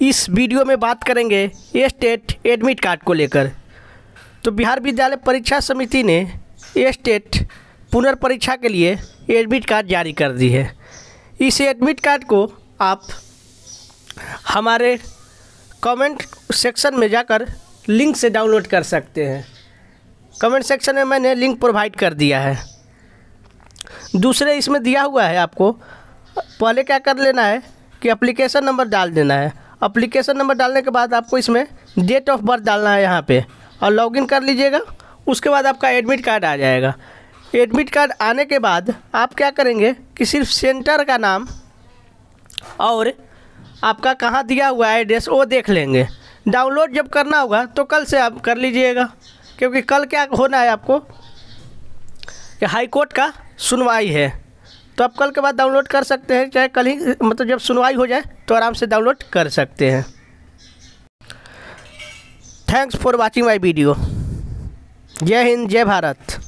इस वीडियो में बात करेंगे स्टेट एडमिट कार्ड को लेकर। तो बिहार विद्यालय परीक्षा समिति ने स्टेट पुनर्परीक्षा के लिए एडमिट कार्ड जारी कर दी है। इस एडमिट कार्ड को आप हमारे कमेंट सेक्शन में जाकर लिंक से डाउनलोड कर सकते हैं। कमेंट सेक्शन में मैंने लिंक प्रोवाइड कर दिया है। दूसरे इसमें दिया हुआ है आपको, पहले क्या कर लेना है कि एप्लीकेशन नंबर डाल देना है। एप्लीकेशन नंबर डालने के बाद आपको इसमें डेट ऑफ़ बर्थ डालना है यहाँ पे। और लॉगिन कर लीजिएगा, उसके बाद आपका एडमिट कार्ड आ जाएगा। एडमिट कार्ड आने के बाद आप क्या करेंगे कि सिर्फ़ सेंटर का नाम और आपका कहाँ दिया हुआ है एड्रेस वो देख लेंगे। डाउनलोड जब करना होगा तो कल से आप कर लीजिएगा, क्योंकि कल क्या होना है आपको कि हाई कोर्ट का सुनवाई है। तो आप कल के बाद डाउनलोड कर सकते हैं, चाहे कल ही मतलब जब सुनवाई हो जाए तो आराम से डाउनलोड कर सकते हैं। Thanks for watching my video जय हिंद जय भारत